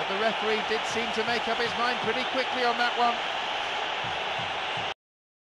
But the referee did seem to make up his mind pretty quickly on that one.